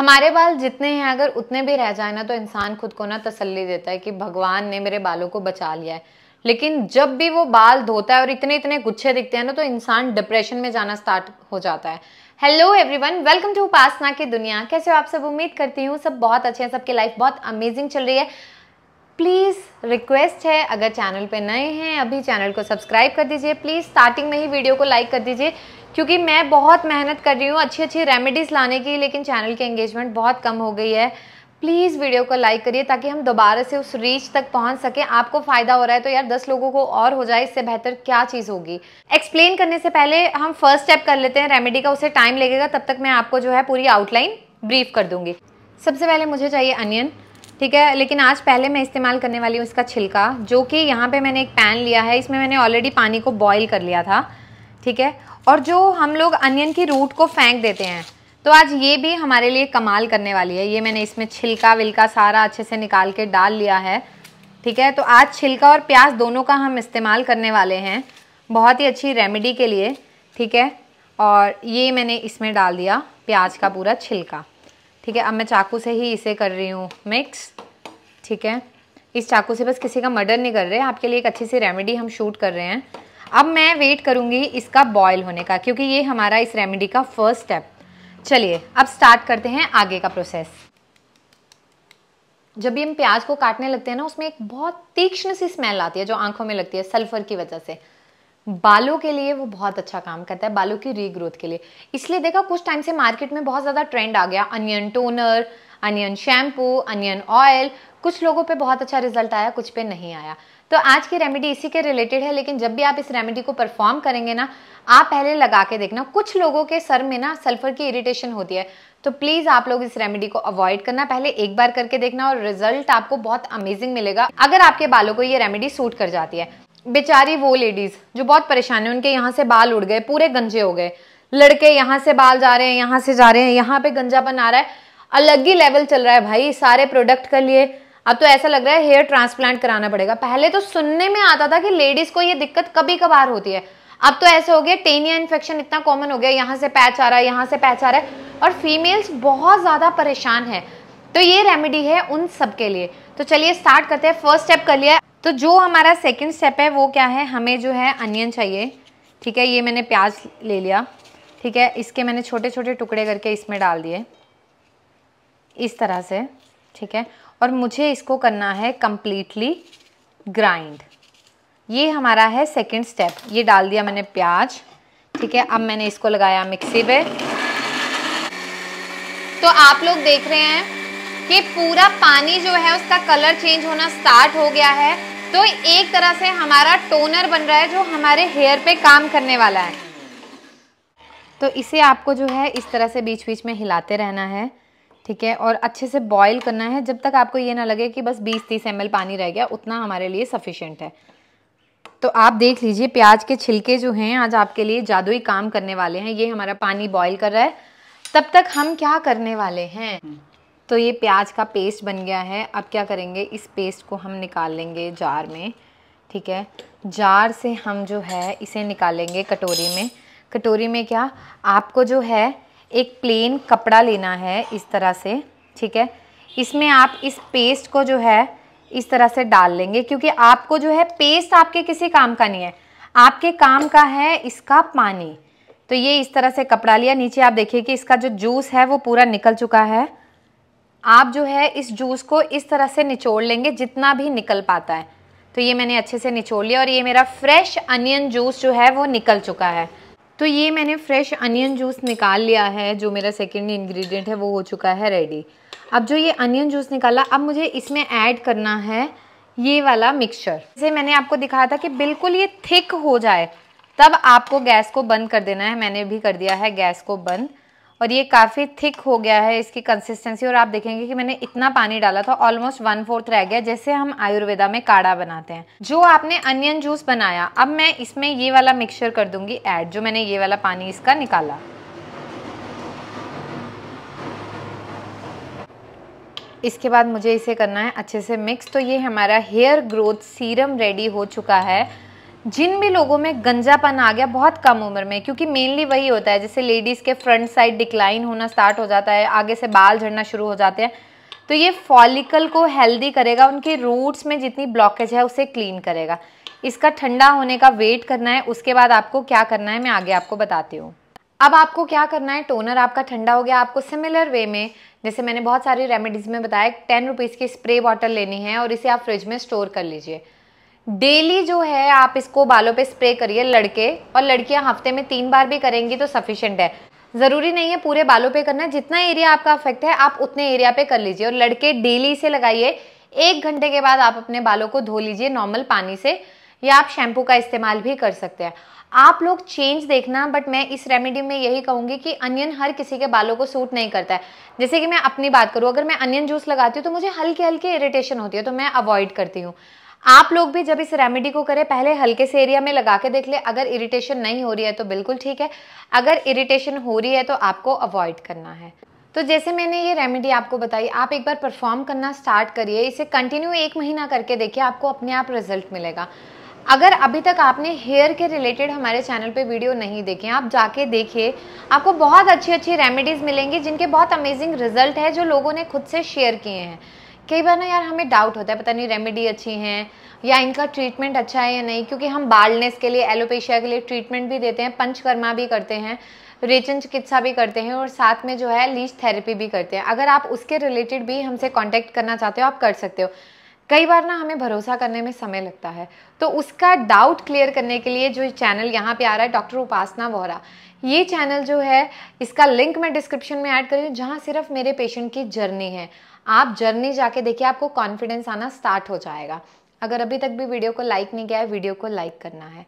हमारे बाल जितने हैं, अगर उतने भी रह जाए ना तो इंसान खुद को ना तसल्ली देता है कि भगवान ने मेरे बालों को बचा लिया है। लेकिन जब भी वो बाल धोता है और इतने इतने गुच्छे दिखते हैं ना तो इंसान डिप्रेशन में जाना स्टार्ट हो जाता है। Hello everyone welcome to Upasana की दुनिया। कैसे हो आप सब? उम्मीद करती हूँ सब बहुत अच्छे हैं, सबकी लाइफ बहुत अमेजिंग चल रही है। प्लीज़ रिक्वेस्ट है, अगर चैनल पे नए हैं, अभी चैनल को सब्सक्राइब कर दीजिए। प्लीज़ स्टार्टिंग में ही वीडियो को लाइक कर दीजिए। क्योंकि मैं बहुत मेहनत कर रही हूँ अच्छी अच्छी रेमेडीज़ लाने की, लेकिन चैनल की एंगेजमेंट बहुत कम हो गई है। प्लीज़ वीडियो को लाइक करिए ताकि हम दोबारा से उस रीच तक पहुँच सकें। आपको फ़ायदा हो रहा है तो यार दस लोगों को और हो जाए, इससे बेहतर क्या चीज़ होगी? एक्सप्लेन करने से पहले हम फ़र्स्ट स्टेप कर लेते हैं रेमेडी का, उसे टाइम लगेगा, तब तक मैं आपको जो है पूरी आउटलाइन ब्रीफ कर दूँगी। सबसे पहले मुझे चाहिए अनियन ठीक है? लेकिन आज पहले मैं इस्तेमाल करने वाली हूँ इसका छिलका, जो कि यहाँ पे मैंने एक पैन लिया है, इसमें मैंने ऑलरेडी पानी को बॉईल कर लिया था, ठीक है? और जो हम लोग अनियन की रूट को फेंक देते हैं तो आज ये भी हमारे लिए कमाल करने वाली है। ये मैंने इसमें छिलका विलका सारा अच्छे से निकाल के डाल लिया है, ठीक है? तो आज छिलका और प्याज दोनों का हम इस्तेमाल करने वाले हैं, बहुत ही अच्छी रेमेडी के लिए, ठीक है? और ये मैंने इसमें डाल दिया, प्याज का पूरा छिलका, ठीक है? अब मैं चाकू से ही इसे कर रही हूँ मिक्स ठीक है? इस चाकू से बस किसी का मर्डर नहीं कर रहे, आपके लिए एक अच्छी सी रेमेडी हम शूट कर रहे हैं। अब मैं वेट करूँगी इसका बॉयल होने का, क्योंकि ये हमारा इस रेमेडी का फ़र्स्ट स्टेप चलिए, अब स्टार्ट करते हैं आगे का प्रोसेस जब भी हम प्याज को काटने लगते हैं ना, उसमें एक बहुत तीक्ष्ण सी स्मेल आती है, जो आँखों में लगती है सल्फ़र की वजह से. बालों के लिए वो बहुत अच्छा काम करता है, बालों की रीग्रोथ के लिए. इसलिए देखा, कुछ टाइम से मार्केट में बहुत ज़्यादा ट्रेंड आ गया. Onion toner onion shampoo onion oil कुछ लोगों पे बहुत अच्छा रिज़ल्ट आया, कुछ पे नहीं आया. तो आज की रेमेडी इसी के रिलेटेड है, लेकिन जब भी आप इस रेमेडी को परफॉर्म करेंगे ना, आप पहले लगा के देखना, कुछ लोगों के सर में ना सल्फ़र की इरिटेशन होती है। तो प्लीज़ आप लोग इस रेमेडी को अवॉइड करना, पहले एक बार करके देखना और रिज़ल्ट आपको बहुत अमेजिंग मिलेगा, अगर आपके बालों को ये रेमेडी सूट कर जाती है। बेचारी वो लेडीज़ जो बहुत परेशान है, उनके यहाँ से बाल उड़ गए, पूरे गंजे हो गए। लड़के यहाँ से बाल जा रहे हैं, यहाँ से जा रहे हैं, यहाँ पे गंजापन आ रहा है। अलग ही लेवल चल रहा है भाई, सारे प्रोडक्ट कर लिए। अब तो ऐसा लग रहा है हेयर ट्रांसप्लांट कराना पड़ेगा। पहले तो सुनने में आता था कि लेडीज़ को ये दिक्कत कभी कभार होती है। अब तो ऐसे हो गया टेनिया इन्फेक्शन इतना कॉमन हो गया, यहाँ से पैच आ रहा है, यहाँ से पैच आ रहा है और फीमेल्स बहुत ज़्यादा परेशान है। तो ये रेमेडी है उन सब के लिए। तो चलिए स्टार्ट करते हैं फ़र्स्ट स्टेप कर लिया तो जो हमारा सेकेंड स्टेप है, वो क्या है? हमें जो है अनियन चाहिए। ठीक है, ये मैंने प्याज ले लिया। ठीक है, इसके मैंने छोटे छोटे टुकड़े करके इसमें डाल दिए। इस तरह से। ठीक है और मुझे इसको करना है कम्प्लीटली ग्राइंड ये हमारा है सेकेंड स्टेप ये डाल दिया मैंने प्याज, ठीक है? अब मैंने इसको लगाया मिक्सी पे तो आप लोग देख रहे हैं कि पूरा पानी जो है उसका कलर चेंज होना स्टार्ट हो गया है। तो एक तरह से हमारा टोनर बन रहा है जो हमारे हेयर पे काम करने वाला है। तो इसे आपको जो है इस तरह से बीच बीच में हिलाते रहना है। ठीक है? और अच्छे से बॉईल करना है। जब तक आपको ये ना लगे कि बस 20-30 एम पानी रह गया, उतना हमारे लिए सफिशेंट है। तो आप देख लीजिए, प्याज के छिलके जो हैं, आज आपके लिए जादुई काम करने वाले हैं। ये हमारा पानी बॉईल कर रहा है। तब तक हम क्या करने वाले हैं? तो ये प्याज का पेस्ट बन गया है। अब क्या करेंगे? इस पेस्ट को हम निकाल लेंगे जार में। ठीक है? जार से हम जो है, इसे निकालेंगे कटोरी में। कटोरी में क्या? आपको जो है एक प्लेन कपड़ा लेना है इस तरह से, ठीक है? इसमें आप इस पेस्ट को जो है, इस तरह से डाल लेंगे, क्योंकि आपको जो है पेस्ट आपके किसी काम का नहीं है। आपके काम का है इसका पानी। तो ये इस तरह से कपड़ा लिया। नीचे आप देखिए कि इसका जो जूस है, वो पूरा निकल चुका है। आप जो है, इस जूस को इस तरह से निचोड़ लेंगे, जितना भी निकल पाता है। तो ये मैंने अच्छे से निचोड़ लिया और ये मेरा फ्रेश अनियन जूस जो है, वो निकल चुका है। तो ये मैंने फ्रेश अनियन जूस निकाल लिया है, जो मेरा सेकेंड इन्ग्रीडियंट है, वो हो चुका है रेडी अब जो ये अनियन जूस निकाला, अब मुझे इसमें ऐड करना है ये वाला मिक्सचर जैसे मैंने आपको दिखाया था कि बिल्कुल ये थिक हो जाए, तब आपको गैस को बंद कर देना है. मैंने भी कर दिया है गैस को बंद. और ये काफ़ी थिक हो गया है इसकी कंसिस्टेंसी और आप देखेंगे कि मैंने इतना पानी डाला था ऑलमोस्ट वन फोर्थ रह गया, जैसे हम आयुर्वेदा में काढ़ा बनाते हैं। जो आपने अनियन जूस बनाया, अब मैं इसमें ये वाला मिक्सचर कर दूँगी ऐड जो मैंने ये वाला पानी इसका निकाला। इसके बाद मुझे इसे करना है अच्छे से मिक्स तो ये हमारा हेयर ग्रोथ सीरम रेडी हो चुका है। जिन भी लोगों में गंजापन आ गया, बहुत कम उम्र में, क्योंकि मेनली वही होता है, जैसे लेडीज़ के फ्रंट साइड डिक्लाइन होना स्टार्ट हो जाता है, आगे से बाल झड़ना शुरू हो जाते हैं तो ये फॉलिकल को हेल्दी करेगा, उनके रूट्स में जितनी ब्लॉकेज है, उसे क्लीन करेगा। इसका ठंडा होने का वेट करना है, उसके बाद आपको क्या करना है, मैं आगे आपको बताती हूँ। अब आपको क्या करना है टोनर आपका ठंडा हो गया, आपको सिमिलर वे में, जैसे मैंने बहुत सारी रेमेडीज़ में बताया टेन रुपीज़ की स्प्रे बॉटल लेनी है और इसे आप फ्रिज में स्टोर कर लीजिए। डेली जो है, आप इसको बालों पे स्प्रे करिए लड़के, और लड़कियाँ हफ़्ते में तीन बार भी करेंगी तो सफिशिएंट है। ज़रूरी नहीं है पूरे बालों पे करना, जितना एरिया आपका अफेक्ट है, आप उतने एरिया पे कर लीजिए, और लड़के डेली से लगाइए। एक घंटे के बाद आप अपने बालों को धो लीजिए नॉर्मल पानी से, या आप शैम्पू का इस्तेमाल भी कर सकते हैं। आप लोग चेंज देखना बट मैं इस रेमेडी में यही कहूँगी कि अनियन हर किसी के बालों को सूट नहीं करता है। जैसे कि मैं अपनी बात करूँ, अगर मैं अनियन जूस लगाती हूँ तो मुझे हल्के हल्के इरिटेशन होती है तो मैं अवॉइड करती हूँ। आप लोग भी जब इस रेमेडी को करें, पहले हल्के से एरिया में लगा के देख ले। अगर इरिटेशन नहीं हो रही है तो बिल्कुल ठीक है। अगर इरिटेशन हो रही है तो आपको अवॉइड करना है। तो जैसे मैंने ये रेमेडी आपको बताई, आप एक बार परफॉर्म करना स्टार्ट करिए। इसे कंटिन्यू एक महीना करके देखिए, आपको अपने आप रिज़ल्ट मिलेगा। अगर अभी तक आपने हेयर के रिलेटेड हमारे चैनल पे वीडियो नहीं देखे, आप जाके देखिए। आपको बहुत अच्छी अच्छी रेमेडीज़ मिलेंगी जिनके बहुत अमेजिंग रिज़ल्ट है, जो लोगों ने खुद से शेयर किए हैं। कई बार ना यार हमें डाउट होता है, पता नहीं रेमेडी अच्छी हैं या इनका ट्रीटमेंट अच्छा है या नहीं, क्योंकि हम बालनेस के लिए एलोपेशिया के लिए ट्रीटमेंट भी देते हैं, पंचकर्मा भी करते हैं रेचन चिकित्सा भी करते हैं और साथ में जो है लीच थेरेपी भी करते हैं। अगर आप उसके रिलेटेड भी हमसे कॉन्टेक्ट करना चाहते हो, आप कर सकते हो। कई बार ना हमें भरोसा करने में समय लगता है। तो उसका डाउट क्लियर करने के लिए जो चैनल यहाँ पे आ रहा है डॉक्टर उपासना वोहरा, ये चैनल जो है, इसका लिंक मैं डिस्क्रिप्शन में ऐड करी जहाँ सिर्फ़ मेरे पेशेंट की जर्नी है। आप जर्नी जाके देखिए, आपको कॉन्फिडेंस आना स्टार्ट हो जाएगा। अगर अभी तक भी वीडियो को लाइक नहीं किया है, वीडियो को लाइक करना है।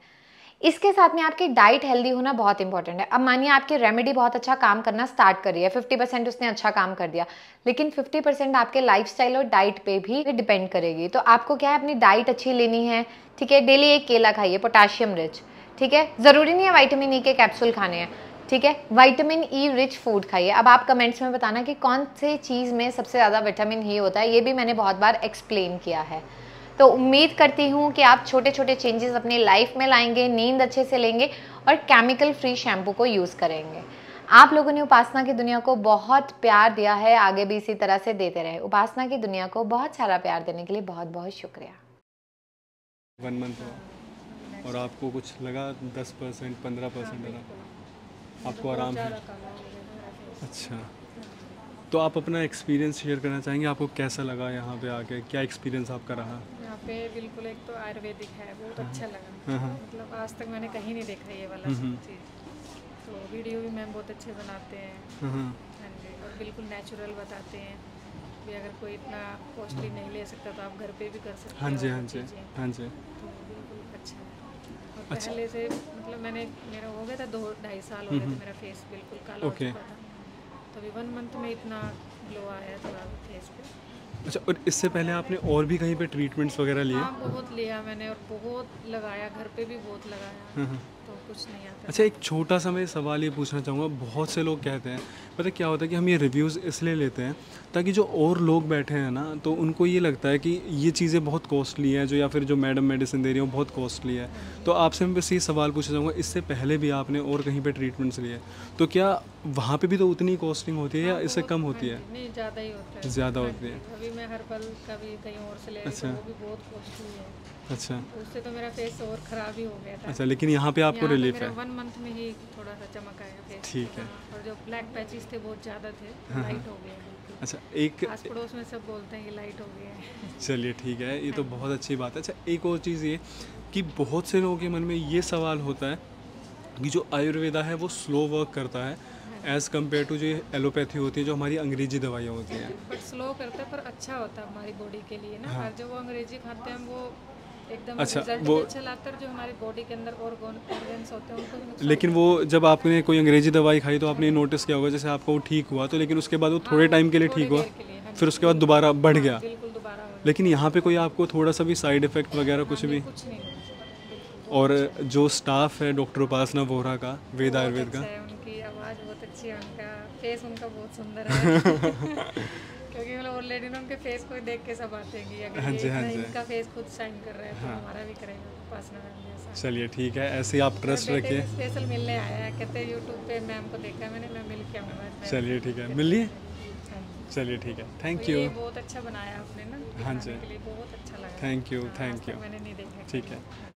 इसके साथ में आपकी डाइट हेल्दी होना बहुत इंपॉर्टेंट है। अब मानिए आपकी रेमेडी बहुत अच्छा काम करना स्टार्ट कर रही है। फिफ्टी परसेंट उसने अच्छा काम कर दिया। लेकिन फिफ्टी परसेंट आपके लाइफ और डाइट पे भी डिपेंड करेगी। तो आपको क्या है, अपनी डाइट अच्छी लेनी है। ठीक है डेली एक केला खाइए पोटाशियम रिच ठीक है, ज़रूरी नहीं है वाइटामिन ई e के कैप्सूल खाने हैं। ठीक है? वाइटामिन ई रिच फ़ूड खाइए। अब आप कमेंट्स में बताना कि कौन से चीज़ में सबसे ज़्यादा विटामिन ई होता है, ये भी मैंने बहुत बार एक्सप्लेन किया है। तो उम्मीद करती हूँ कि आप छोटे छोटे चेंजेस अपनी लाइफ में लाएँगे, नींद अच्छे से लेंगे और केमिकल फ्री शैम्पू को यूज़ करेंगे। आप लोगों ने उपासना की दुनिया को बहुत प्यार दिया है, आगे भी इसी तरह से देते रहे। उपासना की दुनिया को बहुत सारा प्यार देने के लिए बहुत बहुत शुक्रिया। वन मंथ और आपको कुछ लगा? दस परसेंट पंद्रह परसेंट आपको आराम है। अच्छा। तो आप अपना एक्सपीरियंस शेयर करना चाहेंगे? आपको कैसा लगा यहाँ पे आके? क्या एक्सपीरियंस आपका रहा? यहाँ पे बिल्कुल एक तो आयुर्वेदिक है बहुत हाँ, अच्छा लगा हाँ, हाँ। मतलब आज तक मैंने कहीं नहीं देखा ये वाला हम्म, हम्म। चीज़। तो वीडियो भी मैम बहुत अच्छे बनाते हैं। हाँ जी और बिल्कुल नेचुरल बताते हैं। भी अगर कोई इतना कॉस्टली नहीं ले सकता तो आप घर पे भी कर सकते हाँ जी हाँ जी हाँ जी। तो बिल्कुल अच्छा है। अच्छा। पहले से मतलब मैंने मेरा हो गया था दो ढाई साल हो गए थे मेरा फेस बिल्कुल काला हो चुका था। तो अभी वन मंथ में इतना ग्लो आया थोड़ा फेस पे। अच्छा और इससे पहले आपने और भी कहीं पे ट्रीटमेंट्स वगैरह लिए? हाँ बहुत लिया मैंने और बहुत लगाया घर पे भी बहुत लगाया। कुछ नहीं आता। अच्छा एक छोटा सा मैं सवाल ये पूछना चाहूँगा। बहुत से लोग कहते हैं, पता क्या होता है कि हम ये रिव्यूज़ इसलिए लेते हैं ताकि जो और लोग बैठे हैं ना तो उनको ये लगता है कि ये चीज़ें बहुत कॉस्टली हैं, जो या फिर जो मैडम मेडिसिन दे रही हो बहुत कॉस्टली है। तो आपसे मैं बस ये सवाल पूछना चाहूँगा, इससे पहले भी आपने और कहीं पर ट्रीटमेंट्स लिए तो क्या वहाँ पे भी तो उतनी कॉस्टिंग होती है या हाँ, इससे कम होती है? नहीं ज़्यादा ही होता है। ज़्यादा होती है। अभी मैं हर पल कभी कहीं और से ले अच्छा। वो भी बहुत कॉस्टली है। अच्छा। उससे तो मेरा फेस और ख़राब ही हो गया था। अच्छा लेकिन यहाँ पे आपको रिलीफ है। वन मंथ में ही थोड़ा सा चमक आया फेस ठीक है। और जो ब्लैक पैचेस थे बहुत ज़्यादा थे लाइट हाँ, हाँ। हो गए अच्छा एक आस पड़ोस में सब बोलते हैं कि लाइट हो गया है। चलिए ठीक है ये तो बहुत अच्छी बात है। अच्छा एक और चीज़ ये कि बहुत से लोगों के मन में ये सवाल होता है कि जो आयुर्वेदा है वो स्लो वर्क करता है। एज़ कंपेयर टू जो एलोपैथी होती है जो हमारी अंग्रेज़ी दवाइयाँ होती हैं। बट स्लो करता है पर अच्छा होता है हमारी बॉडी के लिए ना। हाँ। जो वो अंग्रेज़ी खाते हैं वो एकदम अच्छा वो अच्छा लाता है जो हमारी बॉडी के अंदर ऑर्गन्स होते हैं उनको लेकिन वो जब आपने कोई अंग्रेज़ी दवाई खाई तो आपने नोटिस किया होगा जैसे आपको वो ठीक हुआ तो लेकिन उसके बाद वो थोड़े टाइम हाँ, के लिए ठीक हुआ हाँ फिर उसके बाद दोबारा बढ़ हाँ, गया। लेकिन यहाँ पे कोई आपको थोड़ा सा भी साइड इफ़ेक्ट वगैरह कुछ भी? और जो स्टाफ है डॉक्टर उपासना वोहरा का वेद आयुर्वेद का अच्छी है उनका फेस उनका बहुत सुंदर है। क्योंकि मतलब ऑलरेडी ना उनके फेस को देख के सब आते हैं कि अगर हाँ जी, हाँ जी। इनका फेस खुद शाइन कर रहा है तो हमारा भी करेगा चलिए ठीक है ऐसे ही आप ट्रस्ट रखिए। स्पेशल मिलने आया है कहते हैं यूट्यूब पे मैम को देखा है मैंने मैं मिल के आऊँगा चलिए ठीक है मिलिए? हाँ चलिए ठीक है थैंक यू बहुत अच्छा बनाया आपने ना हाँ जी। बहुत अच्छा लगा। थैंक यू हाँ, थैंक यू मैंने नहीं देखा ठीक है।